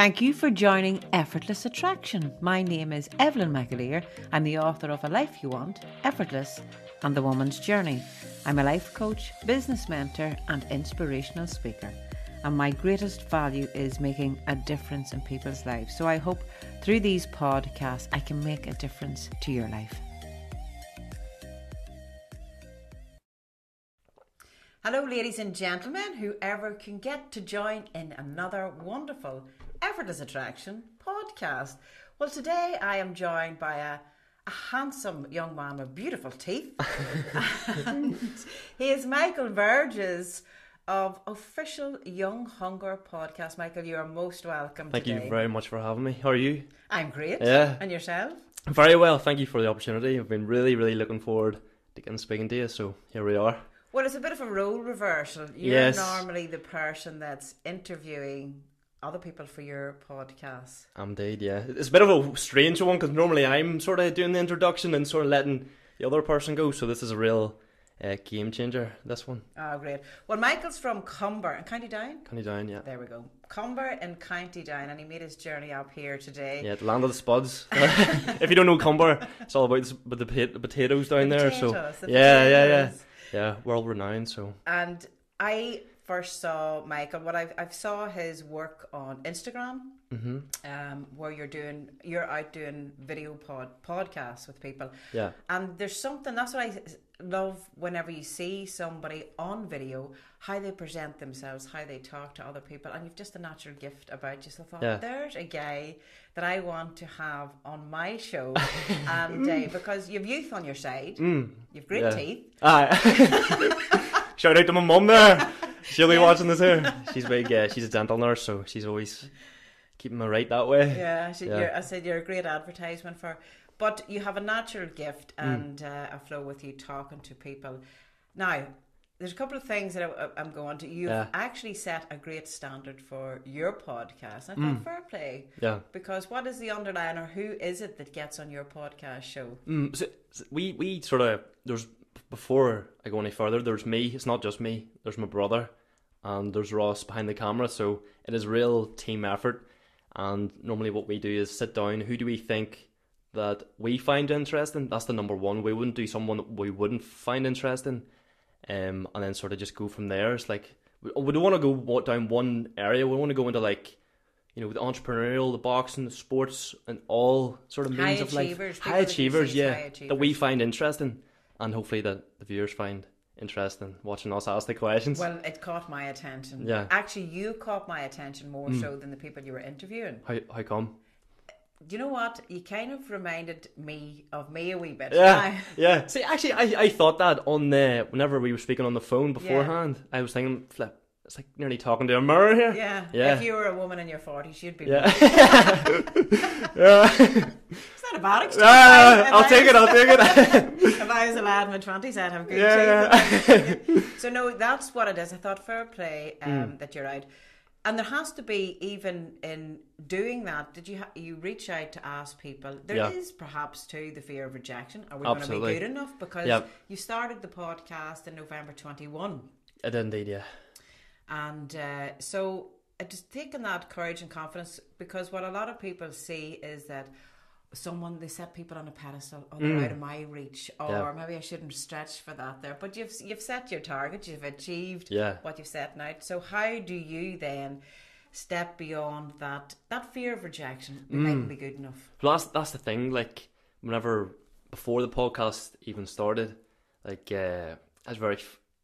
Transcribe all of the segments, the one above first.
Thank you for joining Effortless Attraction. My name is Evelyn McAleer. I'm the author of A Life You Want, Effortless, and The Woman's Journey. I'm a life coach, business mentor, and inspirational speaker. And my greatest value is making a difference in people's lives. So I hope through these podcasts I can make a difference to your life. Hello, ladies and gentlemen, whoever can get to join in another wonderful Effortless Attraction podcast. Well, today I am joined by a, a handsome young man with beautiful teeth. and he is Michael Burgess of Official Young Hunger podcast. Michael, you are most welcome. Thank today. you very much for having me. How are you? I'm great. Yeah. And yourself? Very well. Thank you for the opportunity. I've been really, really looking forward to getting speaking to you. So here we are. Well, it's a bit of a role reversal. You're Yes. normally the person that's interviewing other people for your podcast. Indeed, yeah. It's a bit of a strange one because normally I'm sort of doing the introduction and sort of letting the other person go. So this is a real uh, game changer. This one, Oh, great. Well, Michael's from Comber in County Down. County Down, yeah. There we go. Comber in County Down, and he made his journey up here today. Yeah, the land of the spuds. if you don't know Comber, it's all about the, the, potatoes down The there. potatoes, so the yeah, yeah, yeah, potatoes. yeah. World renowned. So And I first saw Michael. What I've, I've saw his work on Instagram, hmm um, where you're doing you're out doing video pod podcasts with people. yeah, And there's something that's what I love whenever you see somebody on video, how they present themselves, how they talk to other people, and you've just a natural gift about you. So I thought, Yeah. there's a guy that I want to have on my show, and uh, because you've youth on your side, mm. you've great Yeah. teeth. Aye. Shout out to my mum there. She'll be watching this here. She's big. Yeah, she's a dental nurse, so she's always keeping me right that way. Yeah, so Yeah. You're, I said you're a great advertisement for, but you have a natural gift Mm. and uh, a flow with you talking to people. Now, there's a couple of things that I, I'm going to. You've Yeah. actually set a great standard for your podcast. I thought Mm. fair play Yeah. because what is the underlying or who is it that gets on your podcast show? Mm, so, so we we sort of there's before I go any further. There's me. It's not just me. There's my brother, and there's Ross behind the camera. So it is real team effort. And normally, what we do is sit down. Who do we think that we find interesting? That's the number one. We wouldn't do someone that we wouldn't find interesting, um, and then sort of just go from there. It's like we, we don't want to go down one area. We want to go into like. You know, the entrepreneurial, the boxing, the sports, and all sort of High means of life. achievers, people High achievers, yeah, high that we find interesting, and hopefully that the viewers find interesting watching us ask the questions. Well, it caught my attention. Yeah. Actually, you caught my attention more Mm. so than the people you were interviewing. how how come? Do you know what? You kind of reminded me of me a wee bit. Yeah, yeah. See, actually, I, I thought that on the whenever we were speaking on the phone beforehand, I was thinking, flip, it's like nearly talking to a mirror here. Yeah. Yeah. If you were a woman in your 40s, you'd be. Yeah. Yeah. Yeah. It's not a bad excuse. Ah, If I I'll take it. I'll take it. If I was a lad in my 20s, I'd have good yeah. So, no, that's what it is. I thought fair play um, Mm. that you're out. And there has to be, even in doing that, did you ha- you reach out to ask people? There is Yeah. perhaps too the fear of rejection. Are we going to be good enough? Because Yeah. you started the podcast in November 21. I did indeed. Yeah. And uh, so just taking that courage and confidence because what a lot of people see is that someone they set people on a pedestal or they're Mm. out of my reach or Yeah. maybe I shouldn't stretch for that there but you've you've set your target you've achieved Yeah. what you've set out so how do you then step beyond that that fear of rejection we Mm. be good enough Well, that's that's the thing. Like, whenever before the podcast even started, like uh, I was a very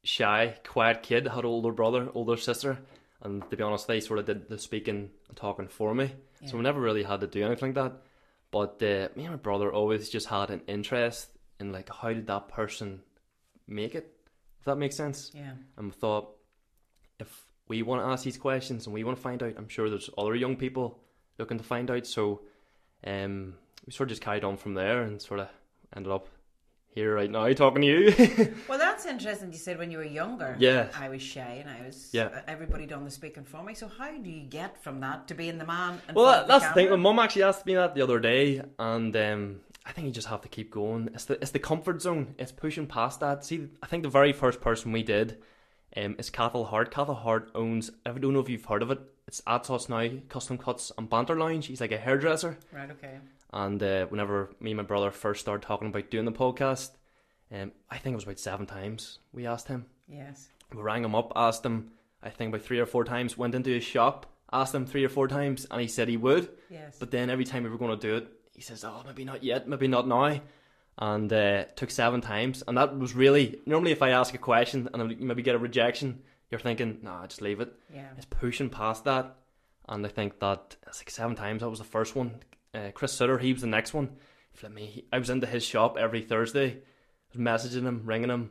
shy, quiet kid. I had an older brother, older sister, and to be honest, they sort of did the speaking and talking for me. Yeah. So we never really had to do anything like that. But uh, me and my brother always just had an interest in like how did that person make it? If that makes sense. yeah And we thought, if we want to ask these questions and we want to find out, I'm sure there's other young people looking to find out. So um, we sort of just carried on from there and sort of ended up here right now talking to you. well that's interesting you said when you were younger Yeah. I was shy and I was Yeah. everybody done the speaking for me so how do you get from that to being the man well, that, that's the thing. My mum actually asked me that the other day, and um, I think you just have to keep going. It's the it's the comfort zone. It's pushing past that. See, I think the very first person we did um, is Cathal Hart. Cathal Hart owns. I don't know if you've heard of it. it's Atos now, Custom Cuts and Banter Lounge. He's like a hairdresser. Right. Okay. And uh, whenever me and my brother first started talking about doing the podcast, um, I think it was about seven times we asked him. Yes. We rang him up, asked him, I think about three or four times, went into his shop, asked him three or four times, and he said he would. Yes. But then every time we were going to do it, he says, "Oh, maybe not yet, maybe not now," and uh, took seven times. And that was really normally if I ask a question and I maybe get a rejection, you're thinking, "Nah, just leave it." yeah. It's pushing past that, and I think that like seven times. That was the first one. Uh, Chris Sutter, he was the next one. Flip me—I was into his shop every Thursday, messaging him, ringing him,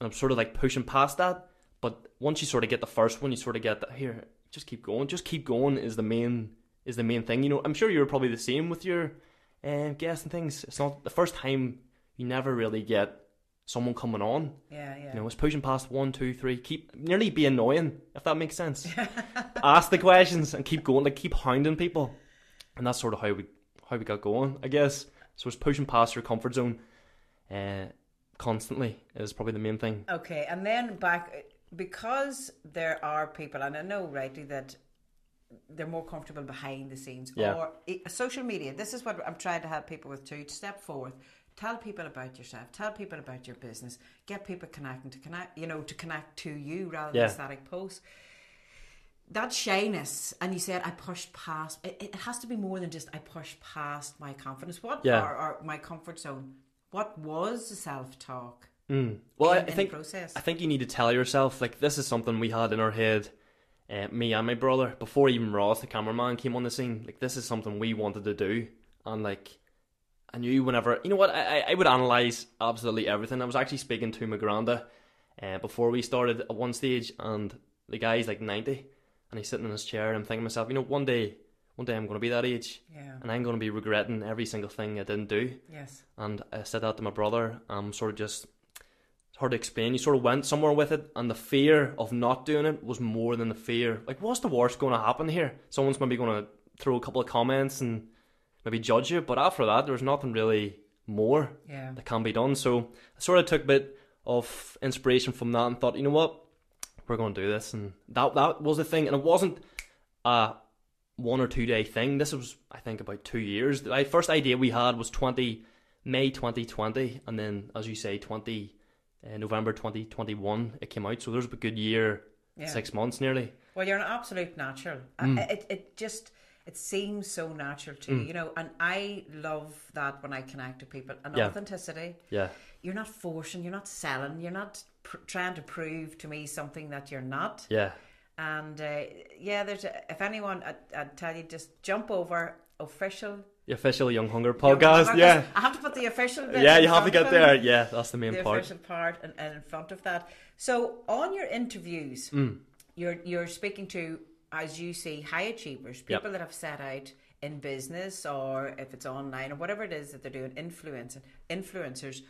and I'm sort of like pushing past that. But once you sort of get the first one, you sort of get that here. Just keep going. Just keep going is the main is the main thing. You know, I'm sure you're probably the same with your uh, guests and things. It's not the first time you never really get someone coming on. Yeah. Yeah. You know, it's pushing past one, two, three. Keep nearly be annoying if that makes sense. Ask the questions and keep going. Like keep hounding people, and that's sort of how we how we got going, I guess. So it's pushing past your comfort zone, uh, constantly is probably the main thing. Okay, and then back because there are people, and I know rightly that they're more comfortable behind the scenes Yeah. or social media. This is what I'm trying to help people with too. To step forward, tell people about yourself, tell people about your business, get people connecting to connect, you know, to connect to you rather Yeah. than static posts. That shyness, and you said I pushed past. It, it has to be more than just I pushed past my confidence. What Yeah. or, or my comfort zone? What was the self talk? Mm. Well, I, in, I in think the process. I think you need to tell yourself like this is something we had in our head, uh, me and my brother, before even Ross, the cameraman, came on the scene. Like this is something we wanted to do, and like I knew whenever you know what I I- would analyze absolutely everything. I was actually speaking to my granda uh, before we started at one stage, and the guy's like ninety, and he's sitting in his chair, and I'm thinking to myself, you know, one day, one day I'm going to be that age, yeah. and I'm going to be regretting every single thing I didn't do. Yes. And I said that to my brother. Um, sort of just it's hard to explain. You sort of went somewhere with it, and the fear of not doing it was more than the fear. Like, what's the worst going to happen here? Someone's maybe going to throw a couple of comments and maybe judge you, but after that, there's nothing really more Yeah. that can be done. So I sort of took a bit of inspiration from that and thought, you know what, we're going to do this, and that that was the thing. And it wasn't a one or two day thing. This was, I think, about two years. The first idea we had was twenty May twenty twenty, and then, as you say, twenty uh, November twenty twenty one. It came out, so there's a good year, Yeah. six months nearly. Well, you're an absolute natural. Mm. It it just it seems so natural to you, you know. And I love that when I connect to people. and Yeah. authenticity. Yeah, You're not forcing. You're not selling. You're not pr- trying to prove to me something that you're not. yeah, And uh, yeah, there's a, if anyone, I, I'd tell you just jump over official the official Young Hunger Young podcast. Hunger. Yeah, I have to put the official. Yeah, you have to get there. Yeah, that's the main the part. official part and, and in front of that. So on your interviews, Mm. you're you're speaking to, as you see, high achievers, Yep. people that have set out in business or if it's online or whatever it is that they're doing, influence influencers.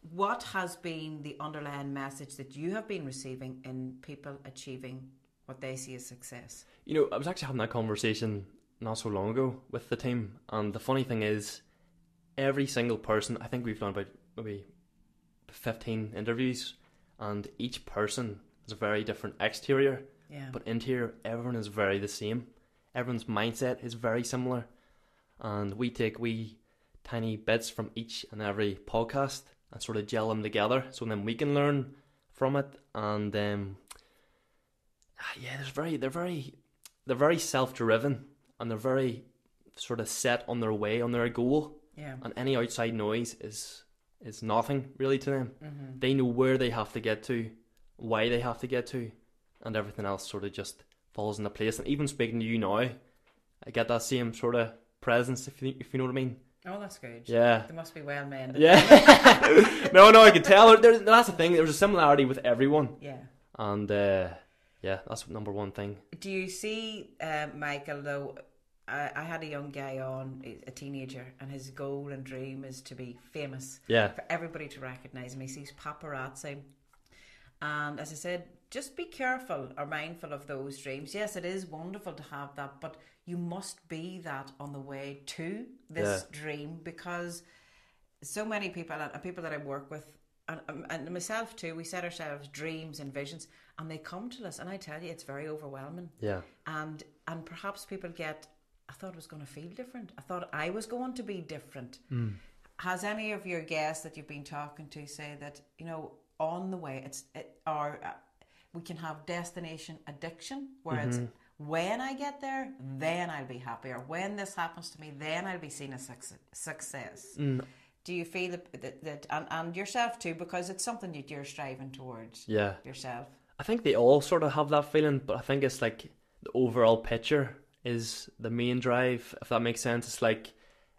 What has been the underlying message that you have been receiving in people achieving what they see as success? You know, I was actually having that conversation not so long ago with the team, and the funny thing is, every single person, I think we've done about maybe 15 interviews, and each person has a very different exterior, Yeah. but interior, everyone is very the same. Everyone's mindset is very similar, and we take wee tiny bits from each and every podcast and sort of gel them together, so then we can learn from it. And um, ah, yeah, there's very they're very they're very self-driven, and they're very sort of set on their way on their goal, yeah. and any outside noise is is nothing really to them. Mm-hmm. They know where they have to get to, why they have to get to, and everything else sort of just falls into place. And even speaking to you now, I get that same sort of presence, if you, if you know what I mean. Oh, that's good. Yeah. They must be well men. Yeah. no, no, I can tell. There, that's the thing. There's a similarity with everyone. Yeah. And uh, yeah, that's number one thing. Do you see, uh, Michael, though? I, I had a young guy on, a teenager, and his goal and dream is to be famous, Yeah. for everybody to recognise him. He sees paparazzi. And as I said, just be careful or mindful of those dreams. Yes, it is wonderful to have that, but you must be that on the way to this dream because so many people and people that I work with and, um, and myself too, we set ourselves dreams and visions, and they come to us. And I tell you, it's very overwhelming. Yeah. And and perhaps people get. I thought it was going to feel different. I thought I was going to be different. Has any of your guests that you've been talking to say that you know on the way it's it, or uh, we can have destination addiction where it's when I get there, then I'll be happier. When this happens to me, then I'll be seen as suc- success. Mm. Do you feel that, that, that and, and yourself too, because it's something that you're striving towards Yeah. yourself? I think they all sort of have that feeling, but I think it's like the overall picture is the main drive, if that makes sense. It's like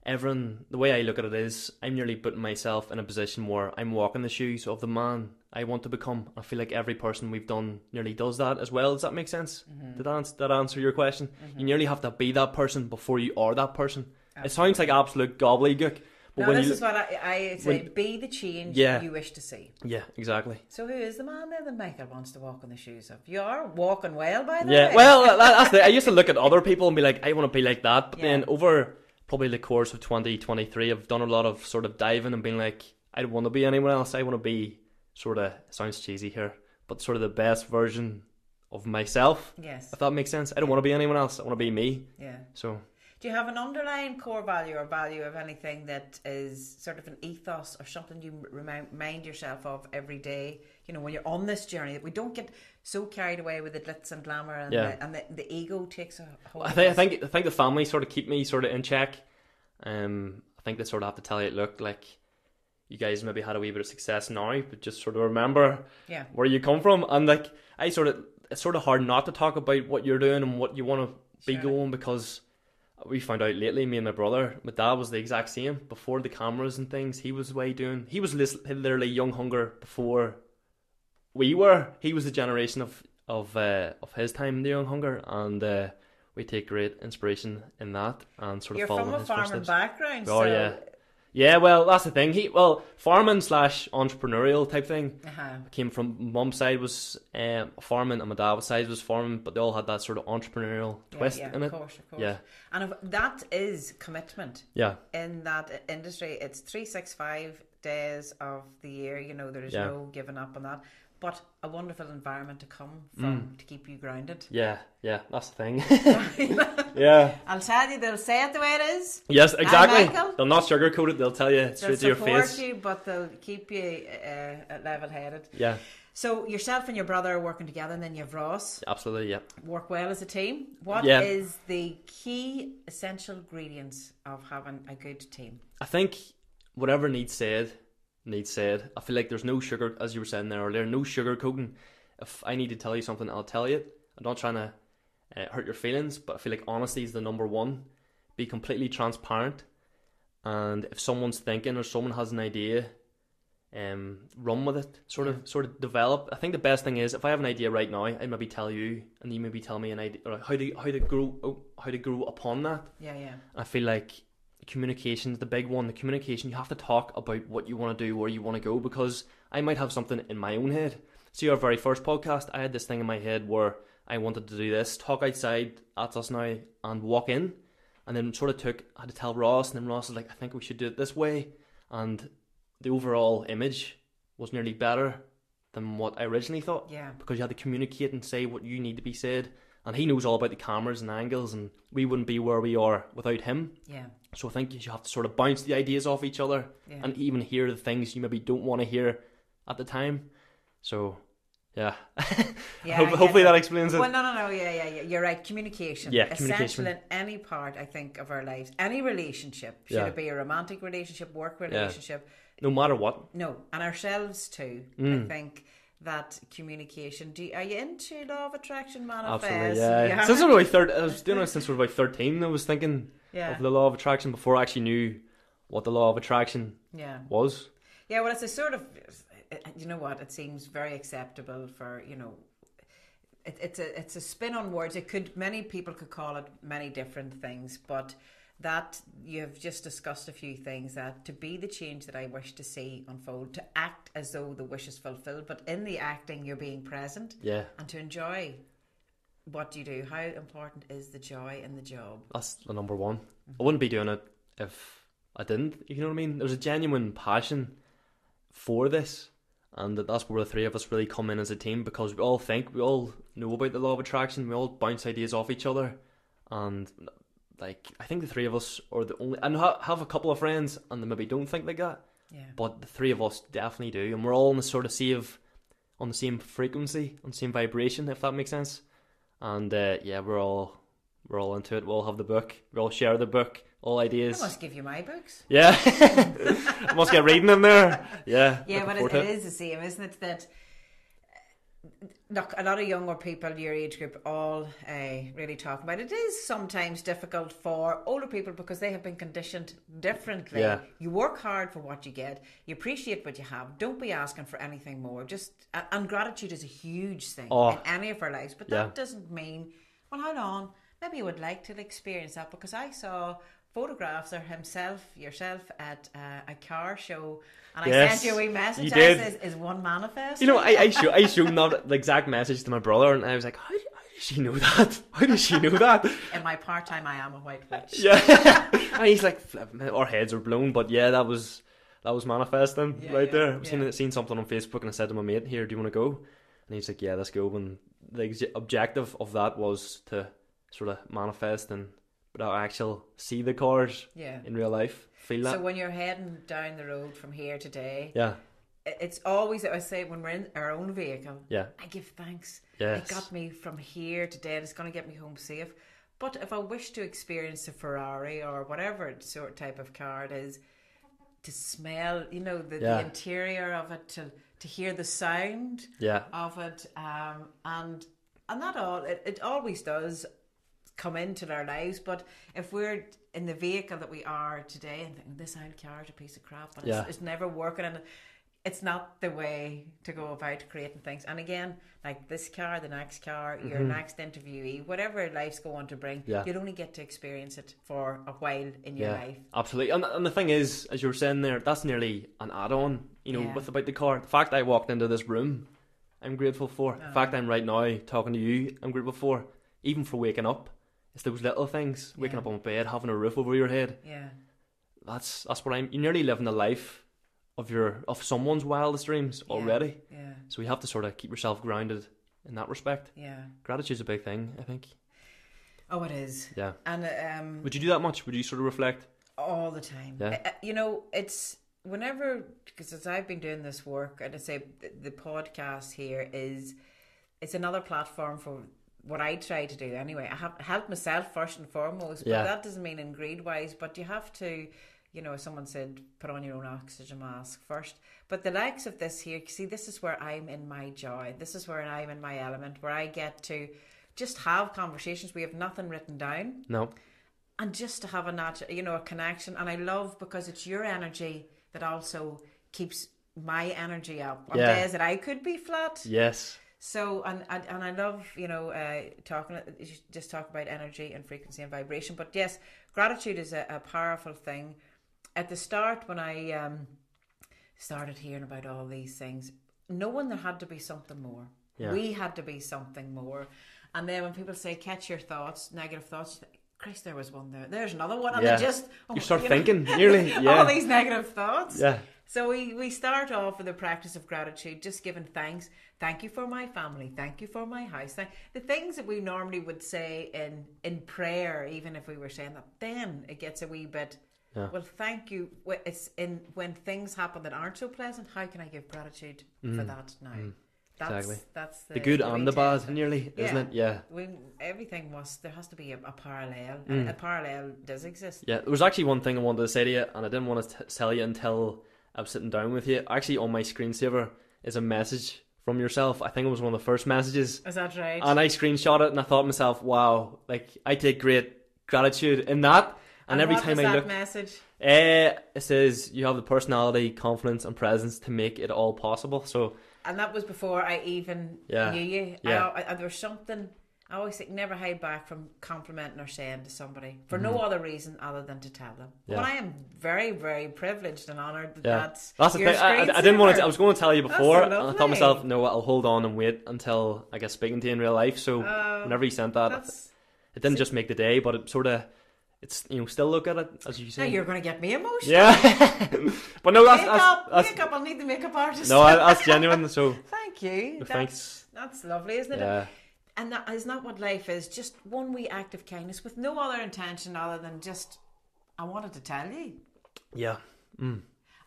everyone, the way I look at it is, I'm nearly putting myself in a position where I'm walking the shoes of the man I want to become. I feel like every person we've done nearly does that as well. Does that make sense? Mm-hmm. Did that, ans- that answer your question? You mm-hmm. nearly have to be that person before you are that person. It sounds like absolute gobbledygook. But when this you is what I, I say: when- be the change Yeah. you wish to see. yeah, exactly. So, who is the man there that Michael wants to walk in the shoes of? You are walking well, by the Yeah, way. well, that, that's the, I used to look at other people and be like, I want to be like that. But Yeah. then over probably the course of 2023, I've done a lot of sort of diving and being like, I don't want to be anyone else. I want to be sort of, sounds cheesy here, but sort of the best version of myself, yes, if that makes sense. I don't want to be anyone else. I want to be me. yeah. So, Do you have an underlying core value or value of anything that is sort of an ethos or something you remind, yourself of every day? You know, when you're on this journey, that we don't get so carried away with the glitz and glamour and, Yeah. the, and the, the ego takes a hold. I of think, I think, I think the family sort of keep me sort of in check. Um, I think they sort of have to tell you, look, like, you guys maybe had a wee bit of success now, but just sort of remember yeah, where you come from and like I sort of it's sort of hard not to talk about what you're doing and what you want to be Sure. going because we found out lately me and my brother my dad was the exact same before the cameras and things he was way doing he was literally young hunger before we were he was the generation of of uh, of his time the young hunger and uh, we take great inspiration in that and sort of you're follow from a farming footsteps. background, Oh, so yeah. Yeah well that's the thing he well farming slash entrepreneurial type thing uh-huh. came from mum's side was um, farming and my dad's side was farming, but they all had that sort of entrepreneurial twist yeah, yeah, in of it. course, of course. Yeah, And that is commitment. yeah, in that industry, it's 365 days of the year. You know, there's Yeah. no giving up on that. But a wonderful environment to come from to keep you grounded. yeah, yeah. That's the thing. yeah. I'll tell you, they'll say it the way it is. Yes, exactly. Michael. They'll not sugarcoat it. They'll tell you straight to your support face. you, but they'll keep you uh, level headed. Yeah, So yourself and your brother are working together, and then you have Ross. absolutely. Yeah. Work well as a team. What Yeah. is the key essential ingredients of having a good team? I think whatever needs said needs said. I feel like there's no sugar, as you were saying there earlier, no sugarcoating. If I need to tell you something, I'll tell you. I'm not trying to uh, hurt your feelings, but I feel like honesty is the number one. Be completely transparent, and if someone's thinking or someone has an idea, um, run with it. Sort of, sort of develop. I think the best thing is if I have an idea right now, I maybe tell you, and you maybe tell me an idea, or how to how to grow, oh, how to grow upon that. Yeah, yeah. I feel like communication is the big one. The communication, you have to talk about what you want to do, where you want to go, because I might have something in my own head. See, our very first podcast, I had this thing in my head where I wanted to do this, talk outside at us now, and walk in, and then sort of took, I had to tell Ross, and then Ross was like, I think we should do it this way, and the overall image was nearly better than what I originally thought Yeah. because you had to communicate and say what you need to be said. And he knows all about the cameras and angles, and we wouldn't be where we are without him. Yeah. So I think you have to sort of bounce the ideas off each other Yeah. and even hear the things you maybe don't want to hear at the time. So, yeah. Yeah, I get hopefully that. that explains it. Well, no, no, no. Yeah, yeah, yeah. You're right. Communication. Yeah, Essential communication. in any part, I think, of our lives. Any relationship. Should Yeah. it be a romantic relationship, work relationship? no matter what. No. And ourselves too. I Mm. think that communication. Do you, are you into law of attraction manifest? Absolutely, yeah. Since I was, about thir- I was doing it since was about 13. I was thinking yeah. of the law of attraction before I actually knew what the law of attraction yeah. was. Yeah, well, it's a sort of, you know what? It seems very acceptable for you know. It, it's a it's a spin on words. It could many people could call it many different things, but that you have just discussed a few things that to be the change that I wish to see unfold, to act as though the wish is fulfilled, but in the acting you're being present Yeah. and to enjoy what you do. How important is the joy in the job? That's the number one. I wouldn't be doing it if I didn't. You know what I mean? There's a genuine passion for this, and that's where the three of us really come in as a team because we all think we all know about the law of attraction. We all bounce ideas off each other, and like I think the three of us are the only and ha- have a couple of friends and they maybe don't think like that, Yeah. but the three of us definitely do, and we're all on the sort of save on the same frequency, on the same vibration, if that makes sense. And uh, yeah, we're all we're all into it. We all have the book. We all share the book. All ideas. I must give you my books. Yeah, I must get reading in there. Yeah, Yeah, but it, it is the same, isn't it? That look, a lot of younger people, your age group, all uh, really talk about it. It is sometimes difficult for older people because they have been conditioned differently. Yeah. You work hard for what you get. You appreciate what you have. Don't be asking for anything more. Just and gratitude is a huge thing Oh. in any of our lives. But that Yeah. doesn't mean well, hold on. Maybe you would like to experience that because I saw photographs of himself, yourself at uh, a car show, and I Yes, sent you a wee message. you did. says, "Is one manifest?" You know, I I, show, I showed that the exact message to my brother, and I was like, how, do- how does she know that? How does she know that? in my part time, I am a white witch. yeah, and he's like, our heads are blown, but yeah, that was that was manifesting Yeah, right yeah, there. I've yeah. seen seen something on Facebook, and I said to my mate, "Here, do you want to go?" And he's like, "Yeah, let's go." And the ex- objective of that was to sort of manifest and I actual see the cars Yeah. in real life, feel that. So when you're heading down the road from here today, yeah, it's always I say when we're in our own vehicle, yeah, I give thanks. yes, It got me from here to there. It's going to get me home safe. But if I wish to experience a Ferrari or whatever sort of type of car it is, to smell, you know, the, Yeah. the interior of it, to to hear the sound yeah, of it, um, and and that all it, it always does come into our lives. But if we're in the vehicle that we are today and thinking this old car is a piece of crap and Yeah. it's, it's never working and it's not the way to go about creating things. And again, like this car, the next car, your next interviewee, whatever life's going to bring, Mm-hmm. Yeah. you'll only get to experience it for a while in your yeah, life. absolutely. And and the thing is, as you were saying there, that's nearly an add-on. You know, Yeah. with about the car, the fact I walked into this room, I'm grateful for. The Uh-huh. fact I'm right now talking to you, I'm grateful for. Even for waking up, it's those little things. Waking Yeah. up on a bed, having a roof over your head. Yeah. That's that's what I'm. You're nearly living the life of your of someone's wildest dreams Yeah. already. Yeah. So you have to sort of keep yourself grounded in that respect. Yeah. Gratitude's a big thing, I think. Oh, it is. Yeah. And um, Would you do that much? Would you sort of reflect? all the time. Yeah. Uh, you know, it's whenever because as I've been doing this work, and I say the, the podcast here is it's another platform for what I try to do anyway. I have help myself first and foremost, but Yeah. that doesn't mean in greed wise. But you have to. You know, someone said, put on your own oxygen mask first. But the likes of this here, see, this is where I'm in my joy. This is where I'm in my element, where I get to just have conversations. We have nothing written down No. and just to have a natural, you know, a connection. And I love because it's your energy that also keeps my energy up on Yeah. days that I could be flat. Yes. So and and, and I love you know uh, talking just talk about energy and frequency and vibration. But yes, gratitude is a, a powerful thing. At the start, when I um, started hearing about all these things, knowing there had to be something more. Yeah. We had to be something more. And then when people say catch your thoughts, negative thoughts, you Christ, there was one there. There's another one, and Yeah. they just oh, You start know, thinking nearly. all these negative thoughts. Yeah. So we, we start off with the practice of gratitude, just giving thanks. Thank you for my family. Thank you for my house. Thank, the things that we normally would say in in prayer, even if we were saying that, then it gets a wee bit. Yeah. Well, thank you. It's in when things happen that aren't so pleasant. How can I give gratitude for that now? That's, Mm. exactly. That's the, The good and the bad, nearly, isn't it? Yeah. We, everything must. There has to be a, a parallel, Mm. and a parallel does exist. Yeah, there was actually one thing I wanted to say to you, and I didn't want to t- tell you until I was sitting down with you. Actually, on my screensaver is a message from yourself. I think it was one of the first messages, Is that right? and I screenshot it, and I thought to myself, "Wow, like I take great gratitude in that." And, every what time I that look, message. eh, it says you have the personality, confidence, and presence to make it all possible. So And that was before I even Yeah. knew you. Yeah. I, I, there was something. I always think never hide back from complimenting or saying to somebody for no Mm-hmm. other reason other than to tell them. Yeah. Well, I am very, very privileged and honoured that yeah, that's that's the your thing. I, I- didn't want to. I was going to tell you before, and I thought myself, "No, I'll hold on and wait until I get speaking to you in real life." So Oh, whenever you sent that, it didn't just make the day, but it sort of it's you know still look at it as you say. Now you're going to get me emotional. yeah, but no, that's makeup, that's, that's makeup. I'll need the makeup artist. no, that's genuine. So Thank you. That's, thanks. that's lovely, isn't it? Yeah, And that is not what life is. Just one wee act of kindness with no other intention other than just, I wanted to tell you. yeah, mm.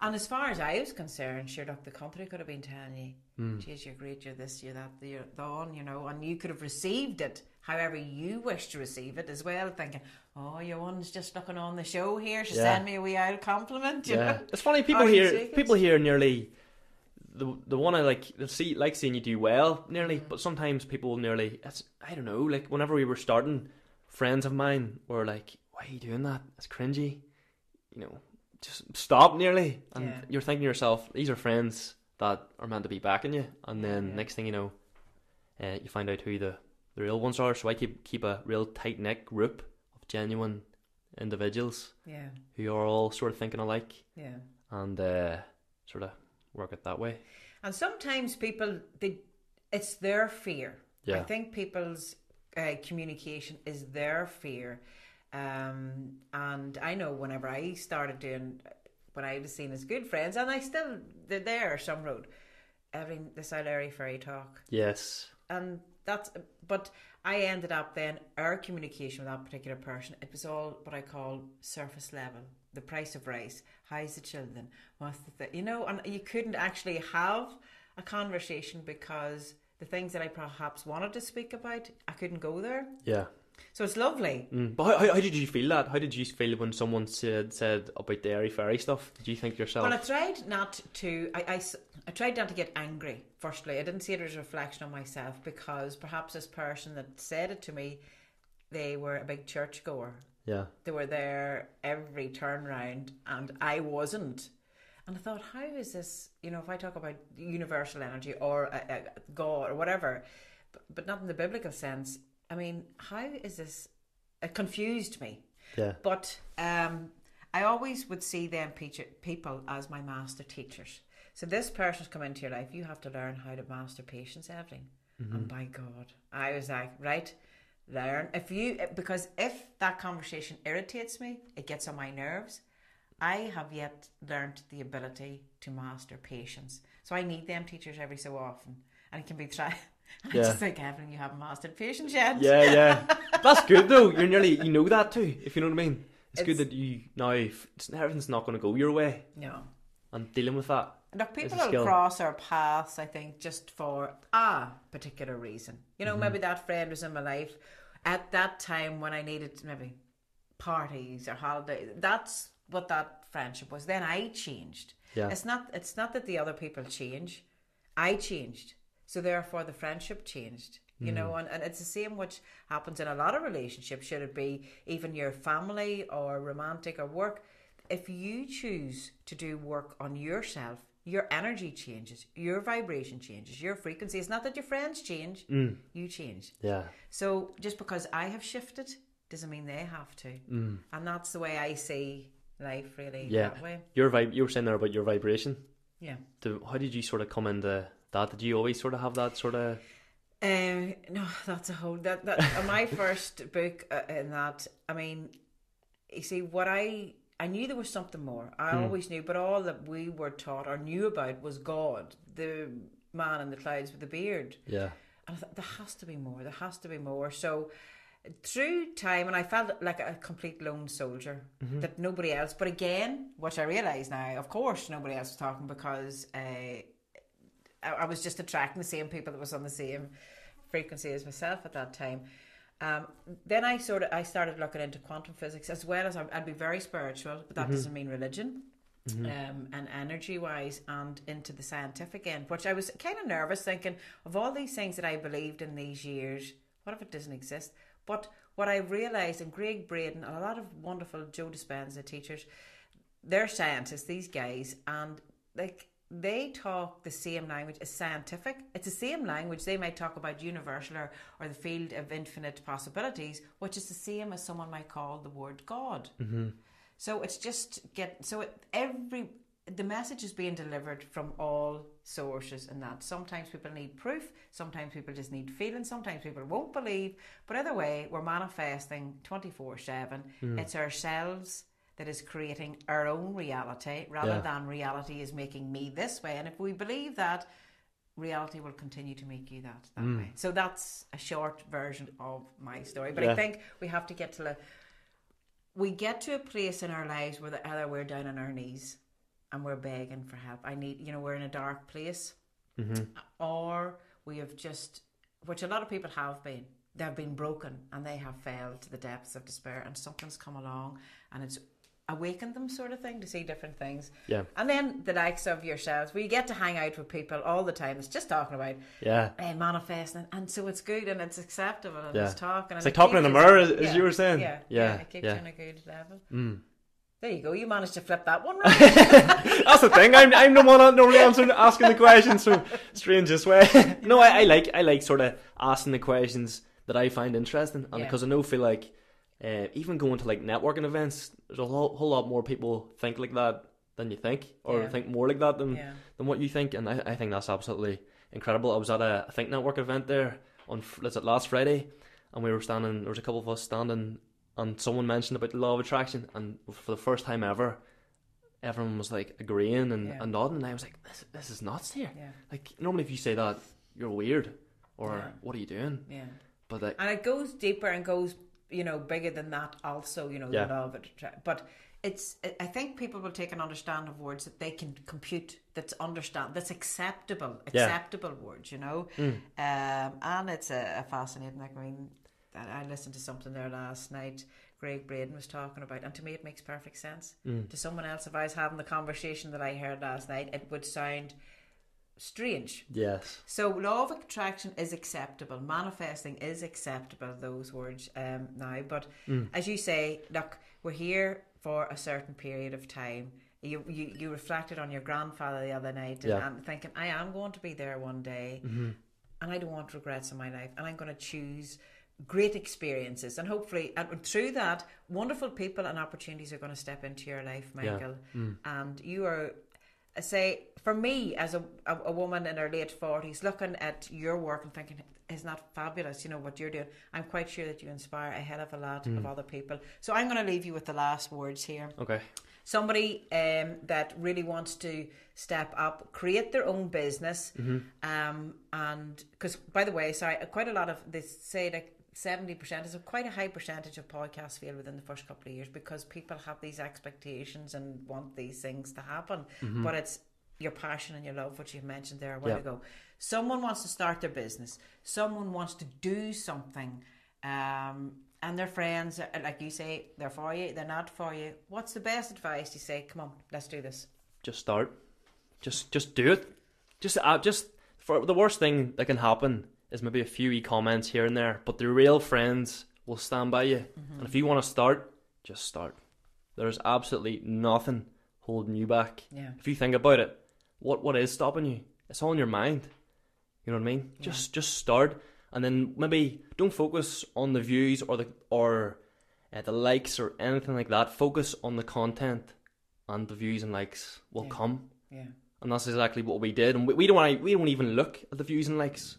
And as far as I was concerned, sure, look, the country could have been telling you, Mm. geez, you're great, you're this, you're that, you're the on, you know, and you could have received it however you wish to receive it as well, thinking, oh, your one's just looking on the show here, she's Yeah. me a wee old compliment, you yeah. know. It's funny. People here, people here nearly. The, the one I like see like seeing you do well nearly, Mm. but sometimes people nearly it's I don't know like whenever we were starting, friends of mine were like, "Why are you doing that? It's cringy," you know. Just stop nearly, and Yeah. you're thinking to yourself, "These are friends that are meant to be backing you," and then Yeah. next thing you know, uh, you find out who the the real ones are. So I keep keep a real tight knit group of genuine individuals Yeah, who are all sort of thinking alike yeah. and uh, sort of work it that way. And sometimes people, they, it's their fear. Yeah. I think people's uh, communication is their fear. Um, and I know whenever I started doing what I was seen as good friends, and I still, they're there, some road, having this old airy fairy talk. Yes. And that's, but I ended up then, our communication with that particular person, it was all what I call surface level. The price of rice, how's the children, what's the thing, you know, and you couldn't actually have a conversation because the things that I perhaps wanted to speak about, I couldn't go there. Yeah. So it's lovely. Mm. But how, how, how did you feel that? How did you feel when someone said said about the airy fairy stuff? Did you think yourself? Well, I tried not to. I, I, I tried not to get angry. Firstly, I didn't see it as a reflection on myself because perhaps this person that said it to me, they were a big churchgoer. yeah. They were there every turn round, and I wasn't. And I thought, how is this? You know, if I talk about universal energy or a, a God or whatever, but, but not in the biblical sense. I mean, how is this? It confused me. Yeah. But um, I always would see them people as my master teachers. So this person's come into your life. You have to learn how to master patience, Evelyn. And mm-hmm. by God, I was like, right, learn. If you because if that conversation irritates me, it gets on my nerves. I have yet learnt the ability to master patience. So I need them teachers every so often, and it can be try. I Yeah. just think, Evelyn, you haven't mastered patience yet. Yeah, yeah. That's good though. You're nearly you know that too. If you know what I mean. It's, good that you now if everything's not going to go your way No. and dealing with that. Look, people will cross our paths, I think, just for a particular reason. You Mm-hmm. know, maybe that friend was in my life at that time when I needed maybe parties or holidays. That's what that friendship was. Then I changed. Yeah. It's not it's not that the other people change. I changed. So therefore the friendship changed. You Mm. know, and, and it's the same which happens in a lot of relationships, should it be even your family or romantic or work. If you choose to do work on yourself, your energy changes, your vibration changes, your frequency. It's not that your friends change, Mm. you change. Yeah. So just because I have shifted doesn't mean they have to. Mm. And that's the way I see life really Yeah. that way. Your vibe. You were saying there about your vibration. Yeah. Do, how did you sort of come into that? Did you always sort of have that sort of? Um, no, that's a whole that that my first book uh, in that. I mean, you see, what I I knew there was something more. I always knew, but all that we were taught or knew about was God, the man in the clouds with the beard. Yeah. And I thought there has to be more. There has to be more. So through time, and I felt like a complete lone soldier that nobody else. But again, what I realise now, of course, nobody else was talking because uh, I, I was just attracting the same people that was on the same frequency as myself at that time. Um, then I sort of I started looking into quantum physics as well as I'd, be very spiritual, but that doesn't mean religion. Um, and energy wise, and into the scientific end, which I was kind of nervous thinking of all these things that I believed in these years. What if it doesn't exist? But what I realised, and Gregg Braden, and a lot of wonderful Joe Dispenza teachers, they're scientists, these guys, and like they talk the same language as scientific. It's the same language. They might talk about universal or, or the field of infinite possibilities, which is the same as someone might call the word God. Mm-hmm. So it's just get so it, every the message is being delivered from all sources and that sometimes people need proof sometimes people just need feeling sometimes people won't believe but either way we're manifesting 24 7 it's ourselves that is creating our own reality rather Yeah. than reality is making me this way. And if we believe that reality will continue to make you that that mm. way. So that's a short version of my story. But i think we have to get to the we get to a place in our lives where the, either we're down on our knees and we're begging for help. I need, you know, we're in a dark place, mm-hmm. or we have just, which a lot of people have been. They've been broken and they have fell to the depths of despair, and something's come along and it's awakened them, sort of thing, to see different things. Yeah. And then the likes of yourselves, where you get to hang out with people all the time. It's just talking about Yeah. uh, manifesting, and so it's good and it's acceptable and Yeah. it's talking. It's like it talking in the mirror, as- as you were saying. Yeah, Yeah, it keeps yeah. you on a good level. Mm. There you go. You managed to flip that one right. That's the thing. I'm, I'm the one normally answering asking the questions. So strange this way. no, I, I like I like sort of asking the questions that I find interesting, and Yeah. because I know feel like uh, even going to like networking events, there's a whole, whole lot more people think like that than you think, or Yeah. think more like that than yeah. than what you think, and I, I think that's absolutely incredible. I was at a Think Network event there on was it last Friday, and we were standing. There was a couple of us standing, and someone mentioned about the law of attraction, and for the first time ever, everyone was like agreeing and, Yeah. and nodding, and I was like, "This this is nuts here." Yeah. Like normally, if you say that, you're weird, or what are you doing? Yeah. But like, And it goes deeper and goes, you know, bigger than that also, you know, Yeah. the law it. But it's, I think people will take an understand of words that they can compute that's understand, that's acceptable, Yeah. acceptable words, you know. Mm. Um, and it's a, a fascinating, like, I mean, I I listened to something there last night. Gregg Braden was talking about, and to me, it makes perfect sense. Mm. To someone else, if I was having the conversation that I heard last night, it would sound strange. yes, So law of attraction is acceptable. Manifesting is acceptable. Those words um, now, but Mm. as you say, look, we're here for a certain period of time. You you, you reflected on your grandfather the other night and, Yeah. and thinking, I am going to be there one day, hmm and I don't want regrets in my life, and I'm going to choose great experiences, and hopefully, and through that, wonderful people and opportunities are going to step into your life, Yeah. Michael Mm. and you are I say for me as a, a, a woman in her late 40s looking at your work and thinking isn't that fabulous you know what you're doing? I'm quite sure that you inspire a hell of a lot of other people. So i'm going to leave you with the last words here. Okay, somebody um, that really wants to step up, create their own business, um, and because by the way, sorry, quite a lot of they say like seventy percent is a quite a high percentage of podcasts fail within the first couple of years because people have these expectations and want these things to happen, but it's your passion and your love, which you mentioned there a while Yeah. ago. Someone wants to start their business. Someone wants to do something. Um, and their friends, uh, like you say, they're for you, they're not for you. What's the best advice you say? Come on, let's do this. just start. Just just do it. Just uh, just for the worst thing that can happen is maybe a few e comments here and there, but the real friends will stand by you. And if you want to start, just start. There's absolutely nothing holding you back. Yeah. If you think about it, what what is stopping you? It's all in your mind. You know what I mean? Yeah. Just just start, and then maybe don't focus on the views or the or uh, the likes or anything like that. Focus on the content, and the views and likes will Yeah. come. Yeah. And that's exactly what we did. And we, we don't want we don't even look at the views and likes.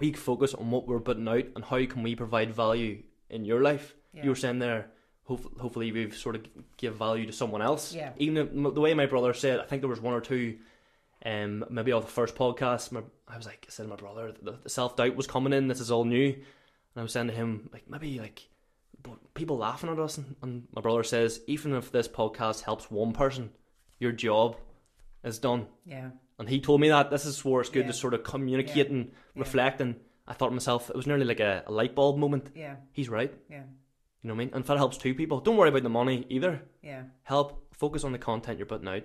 We focus on what we're putting out and how can we provide value in your life. Yeah. You were saying there. Hope, hopefully, we've sort of give value to someone else. Yeah. Even the way my brother said, I think there was one or two. Um, maybe on the first podcast, my, I was like, I said to my brother, the, the self doubt was coming in. This is all new, and I was saying to him, like maybe like people laughing at us, and, and my brother says, even if this podcast helps one person, your job is done. Yeah. And he told me that this is where it's good Yeah. to sort of communicate and Yeah. reflect. And I thought to myself, it was nearly like a, a light bulb moment. Yeah. He's right. Yeah. You know what I mean? And if that helps two people, don't worry about the money either. Yeah. Help focus on the content you're putting out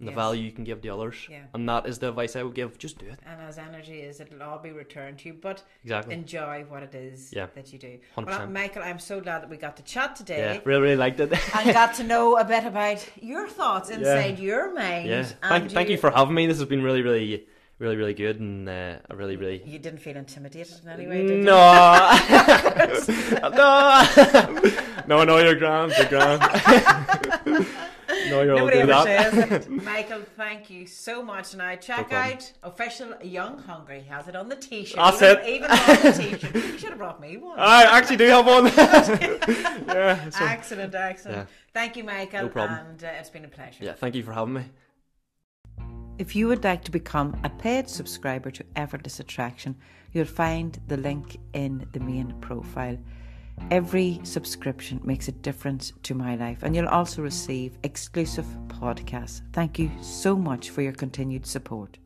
and the value you can give to others. Yeah. And that is the advice I would give. Just do it. And as energy is, it'll all be returned to you, but Exactly. enjoy what it is Yeah. that you do. 100%. Well, Michael, I'm so glad that we got to chat today. yeah, really, really liked it. and got to know a bit about your thoughts inside your mind. yeah. Thank, thank you for having me. This has been really, really, really, really good. And uh, I really, really. You didn't feel intimidated in any way, did you? No, no, no, no, you're grand, you're grand. No, you're Nobody all ever do that. says it. Michael, thank you so much. Now check problem. out official Young Hungry. He has it on the t-shirt. That's even, it. Even on the t-shirt. You should have brought me one. I actually do have one. yeah, so- excellent, excellent. Yeah. Thank you, Michael. No problem. And uh, it's been a pleasure. yeah, thank you for having me. If you would like to become a paid subscriber to Effortless Attraction, you'll find the link in the main profile. Every subscription makes a difference to my life, and you'll also receive exclusive podcasts. Thank you so much for your continued support.